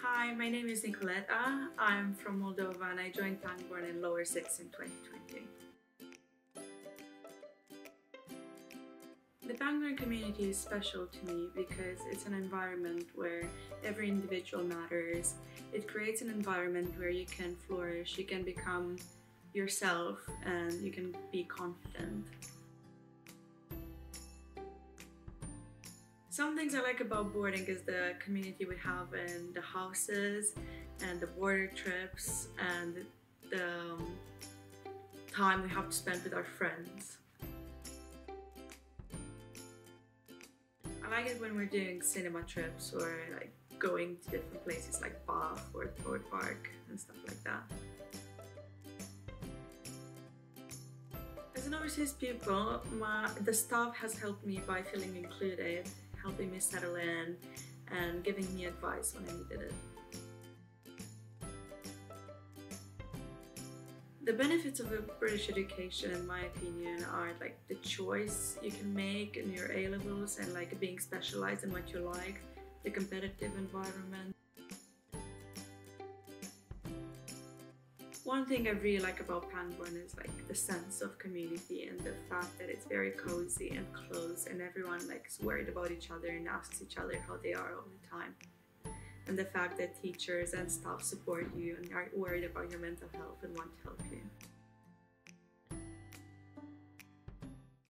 Hi, my name is Nicoleta. I'm from Moldova and I joined Pangbourne in Lower 6 in 2020. The Pangbourne community is special to me because it's an environment where every individual matters. It creates an environment where you can flourish, you can become yourself and you can be confident. Some things I like about boarding is the community we have in the houses and the boarder trips and the um, time we have to spend with our friends. I like it when we're doing cinema trips or like going to different places like Bath or Thorpe Park and stuff like that. As an overseas pupil, my, the staff has helped me by feeling included helping me settle in and giving me advice when I needed it. The benefits of a British education, in my opinion, are like the choice you can make in your A levels and like being specialized in what you like, the competitive environment, One thing I really like about Pangbourne is like the sense of community and the fact that it's very cozy and close and everyone like is worried about each other and asks each other how they are all the time. And the fact that teachers and staff support you and are worried about your mental health and want to help you.